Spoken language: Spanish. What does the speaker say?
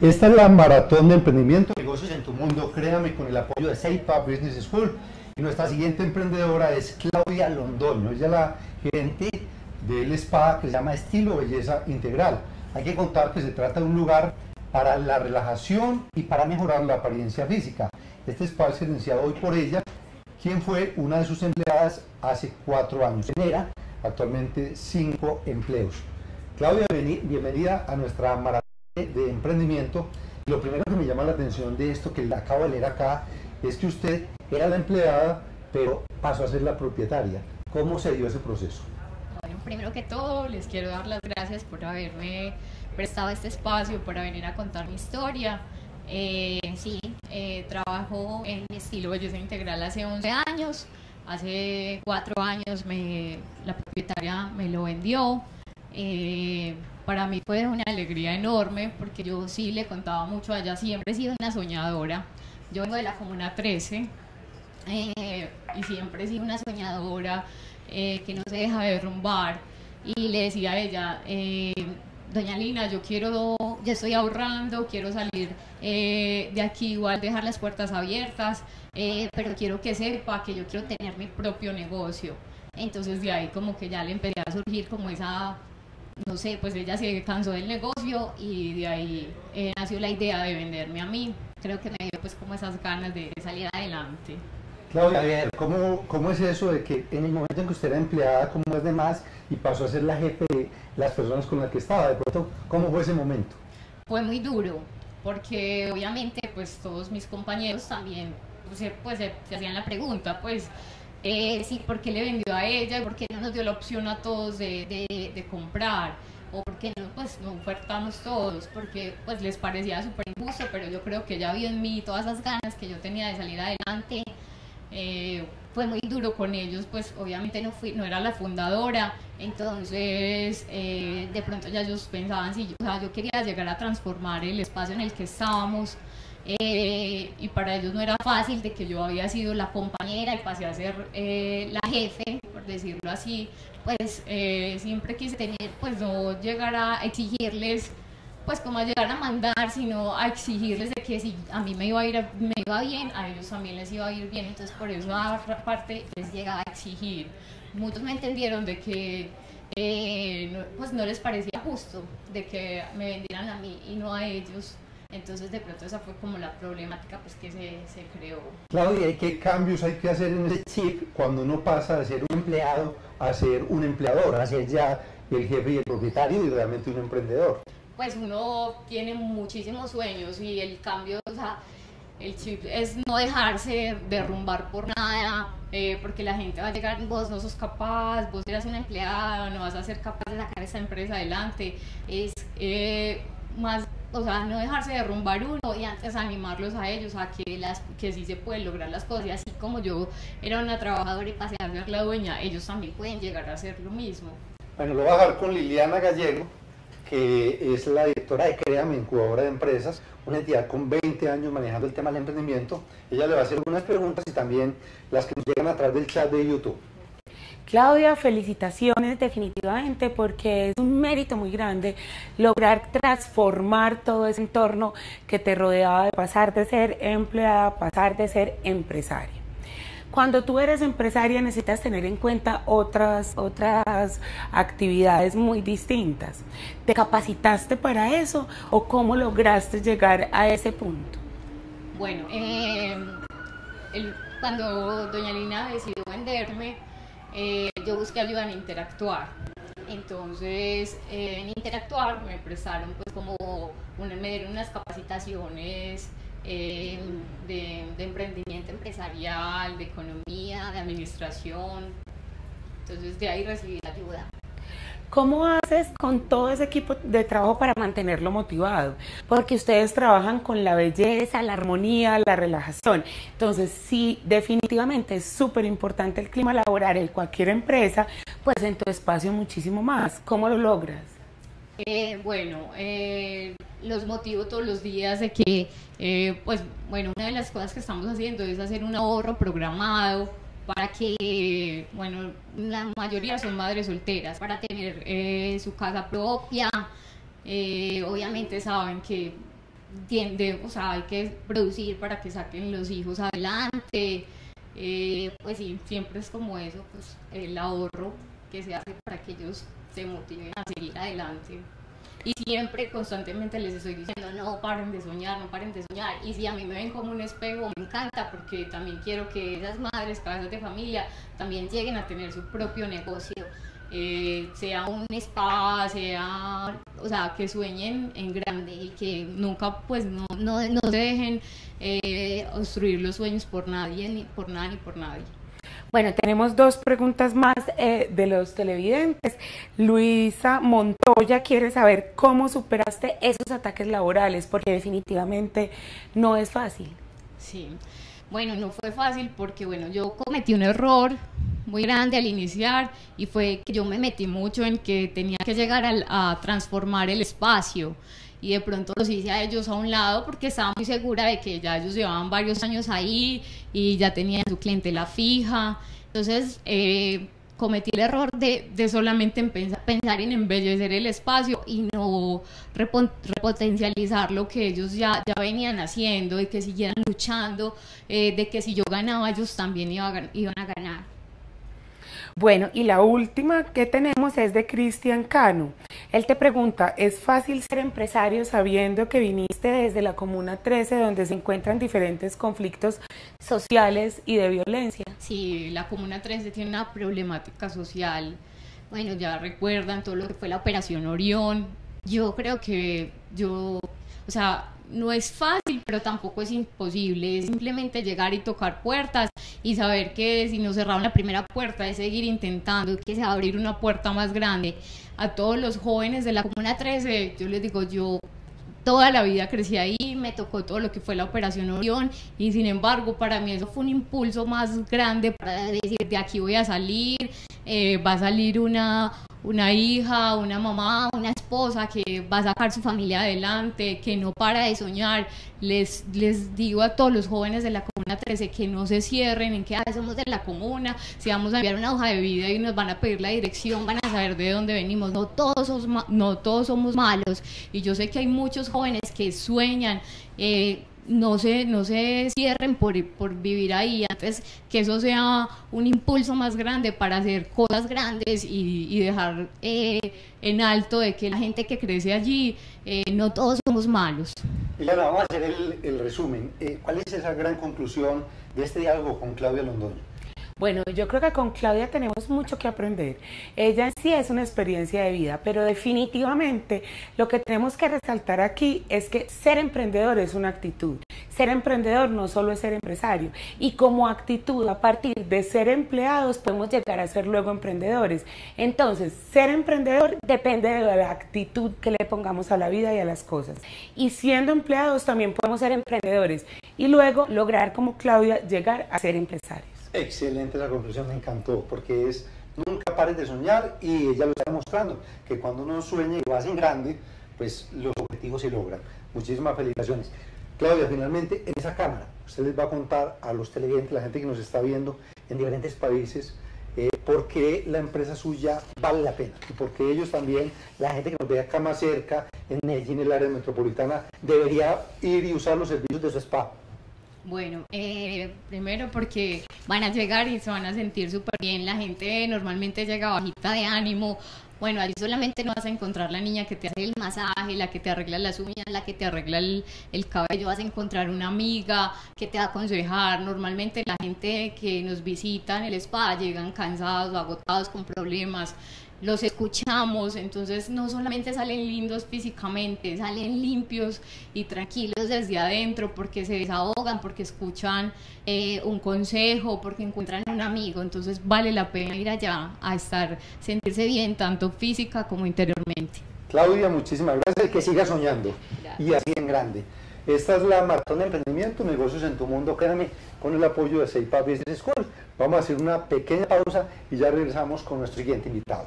Esta es la maratón de emprendimiento, negocios en tu mundo, créame, con el apoyo de Seipa Business School. Y nuestra siguiente emprendedora es Claudia Londoño, ella es la gerente del spa que se llama Estilo Belleza Integral. Hay que contar que se trata de un lugar para la relajación y para mejorar la apariencia física. Este spa es gerenciado hoy por ella, quien fue una de sus empleadas hace cuatro años. Genera actualmente cinco empleos. Claudia, bienvenida a nuestra maratón de emprendimiento. Lo primero que me llama la atención de esto que acabo de leer acá es que usted era la empleada, pero pasó a ser la propietaria. ¿Cómo se dio ese proceso? Bueno, primero que todo, les quiero dar las gracias por haberme prestado este espacio para venir a contar mi historia. Eh, sí, eh, trabajo en estilo belleza integral hace 11 años. Hace 4 años la propietaria me lo vendió. Eh, para mí fue una alegría enorme porque yo sí le contaba mucho a ella, siempre he sido una soñadora. Yo vengo de la Comuna 13 eh, y siempre he sido una soñadora eh, que no se deja derrumbar. Y le decía a ella, eh, doña Lina, yo quiero, ya estoy ahorrando, quiero salir de aquí, igual dejar las puertas abiertas, pero quiero que sepa que yo quiero tener mi propio negocio. Entonces de ahí como que ya le empecé a surgir como esa no sé, pues ella se cansó del negocio y de ahí eh, nació la idea de venderme a mí. Creo que me dio pues como esas ganas de salir adelante. Claudia, a ver, ¿cómo, ¿cómo es eso de que en el momento en que usted era empleada como los demás y pasó a ser la jefe de las personas con las que estaba? De pronto, ¿cómo fue ese momento? Fue muy duro, porque obviamente pues todos mis compañeros también pues, pues se, se hacían la pregunta, pues eh, sí, ¿por qué le vendió a ella? ¿Por qué no nos dio la opción a todos de, comprar? ¿O por qué no, pues, no ofertamos todos? Porque pues les parecía súper injusto, pero yo creo que ya vio en mí todas las ganas que yo tenía de salir adelante. Eh, fue muy duro con ellos, pues obviamente no, fui, no era la fundadora, entonces eh, de pronto ya ellos pensaban, si yo, o sea, yo quería llegar a transformar el espacio en el que estábamos, eh, y para ellos no era fácil de que yo había sido la compañera y pasé a ser eh, la jefe, por decirlo así, pues eh, siempre quise tener, pues no llegar a exigirles, pues como a llegar a mandar, sino a exigirles de que si a mí me iba a ir me iba bien, a ellos también les iba a ir bien, entonces por eso aparte les llegaba a exigir. Muchos me entendieron de que pues no les parecía justo de que me vendieran a mí y no a ellos entonces, de pronto, esa fue como la problemática pues, que se, se creó. Claudia, ¿qué cambios hay que hacer en ese chip cuando uno pasa de ser un empleado a ser un empleador, a ser ya el jefe y el propietario y realmente un emprendedor? Pues uno tiene muchísimos sueños y el cambio, o sea, el chip es no dejarse derrumbar por nada, eh, porque la gente va a llegar, vos no sos capaz, vos eres un empleado, no vas a ser capaz de sacar esa empresa adelante. Es eh, más o sea, no dejarse derrumbar uno y antes animarlos a ellos a que, las, que sí se pueden lograr las cosas. Y así como yo era una trabajadora y pasé a ser la dueña, ellos también pueden llegar a hacer lo mismo. Bueno, lo voy a dejar con Liliana Gallego, que es la directora de Créame, incubadora de empresas, una entidad con 20 años manejando el tema del emprendimiento. Ella le va a hacer algunas preguntas y también las que nos llegan a través del chat de YouTube. Claudia, felicitaciones definitivamente porque es un mérito muy grande lograr transformar todo ese entorno que te rodeaba de pasar de ser empleada a pasar de ser empresaria. Cuando tú eres empresaria necesitas tener en cuenta otras, otras actividades muy distintas. ¿Te capacitaste para eso o cómo lograste llegar a ese punto? Bueno, eh, cuando doña Lina decidió venderme, eh, yo busqué ayuda en interactuar. Entonces, eh, en interactuar me prestaron pues como me dieron unas capacitaciones eh, de, de, emprendimiento empresarial, de economía, de administración. Entonces de ahí recibí ayuda. ¿Cómo haces con todo ese equipo de trabajo para mantenerlo motivado? Porque ustedes trabajan con la belleza, la armonía, la relajación. Entonces, sí, definitivamente es súper importante el clima laboral en cualquier empresa, pues en tu espacio muchísimo más. ¿Cómo lo logras? Eh, bueno, eh, los motivo todos los días de que, eh, pues, bueno, una de las cosas que estamos haciendo es hacer un ahorro programado para que, bueno, la mayoría son madres solteras, para tener eh, su casa propia. Eh, obviamente saben que tiende, o sea, hay que producir para que saquen los hijos adelante. Eh, pues sí, siempre es como eso, pues el ahorro que se hace para que ellos se motiven a seguir adelante. Y siempre, constantemente les estoy diciendo, no paren de soñar, no paren de soñar. Y si a mí me ven como un espejo, me encanta porque también quiero que esas madres, cabezas de familia, también lleguen a tener su propio negocio. Eh, sea un spa, sea, o sea, que sueñen en grande y que nunca, pues, no, no, no se dejen eh, obstruir los sueños por nadie, ni por nada, ni por nadie. Bueno, tenemos dos preguntas más eh, de los televidentes. Luisa Montoya quiere saber cómo superaste esos ataques laborales, porque definitivamente no es fácil. Sí, bueno, no fue fácil porque, bueno, yo cometí un error muy grande al iniciar y fue que yo me metí mucho en que tenía que llegar a transformar el espacio y de pronto los hice a ellos a un lado porque estaba muy segura de que ya ellos llevaban varios años ahí y ya tenían su clientela fija. Entonces eh, cometí el error de, de solamente pensar en embellecer el espacio y no repotencializar lo que ellos ya, ya venían haciendo, y que siguieran luchando, eh, de que si yo ganaba ellos también iban a ganar. Bueno, y la última que tenemos es de Cristian Cano. Él te pregunta, ¿es fácil ser empresario sabiendo que viniste desde la Comuna 13 donde se encuentran diferentes conflictos sociales y de violencia? Sí, la Comuna 13 tiene una problemática social. Bueno, ya recuerdan todo lo que fue la Operación Orión. Yo creo que yo, o sea, no es fácil, pero tampoco es imposible. Es simplemente llegar y tocar puertas y saber que si no cerraron la primera puerta, es seguir intentando que se va abrir una puerta más grande. A todos los jóvenes de la Comuna 13, yo les digo, yo toda la vida crecí ahí, me tocó todo lo que fue la Operación Orión y sin embargo para mí eso fue un impulso más grande para decir de aquí voy a salir, eh, va a salir una, una hija, una mamá, una esposa que va a sacar su familia adelante, que no para de soñar. Les, les digo a todos los jóvenes de la Comuna 13 que no se cierren en que somos de la comuna, si vamos a enviar una hoja de vida y nos van a pedir la dirección, van a saber de dónde venimos. No todos, somos, no todos somos malos y yo sé que hay muchos jóvenes que sueñan. Eh, no se, no se cierren por, por vivir ahí, antes que eso sea un impulso más grande para hacer cosas grandes y, dejar eh, en alto de que la gente que crece allí, eh, no todos somos malos. Liliana, vamos a hacer el, resumen. ¿Cuál es esa gran conclusión de este diálogo con Claudia Londoño? Bueno, yo creo que con Claudia tenemos mucho que aprender. Ella sí es una experiencia de vida, pero definitivamente lo que tenemos que resaltar aquí es que ser emprendedor es una actitud. Ser emprendedor no solo es ser empresario. Y como actitud, a partir de ser empleados, podemos llegar a ser luego emprendedores. Entonces, ser emprendedor depende de la actitud que le pongamos a la vida y a las cosas. Y siendo empleados también podemos ser emprendedores y luego lograr como Claudia llegar a ser empresarios. Excelente la conclusión, me encantó, porque es nunca pares de soñar y ella lo está demostrando, que cuando uno sueña y hace en grande, pues los objetivos se logran. Muchísimas felicitaciones. Claudia, finalmente en esa cámara, usted les va a contar a los televidentes, la gente que nos está viendo en diferentes países, eh, por qué la empresa suya vale la pena y por qué ellos también, la gente que nos ve acá más cerca, en Medellín, el área metropolitana, debería ir y usar los servicios de su spa. Bueno, eh, primero porque van a llegar y se van a sentir súper bien. La gente normalmente llega bajita de ánimo. Bueno, ahí solamente no vas a encontrar la niña que te hace el masaje, la que te arregla las uñas, la que te arregla el, el cabello. Vas a encontrar una amiga que te va a aconsejar. Normalmente la gente que nos visita en el spa llegan cansados, agotados, con problemas los escuchamos, entonces no solamente salen lindos físicamente, salen limpios y tranquilos desde adentro porque se desahogan, porque escuchan eh, un consejo, porque encuentran un amigo, entonces vale la pena ir allá a estar, sentirse bien tanto física como interiormente. Claudia, muchísimas gracias, que siga soñando y así en grande. Esta es la Maratón de Emprendimiento, Negocios en tu Mundo, créanme, con el apoyo de Seipa Business School. Vamos a hacer una pequeña pausa y ya regresamos con nuestro siguiente invitado.